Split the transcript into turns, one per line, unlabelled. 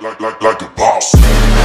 like, like, like, like a boss.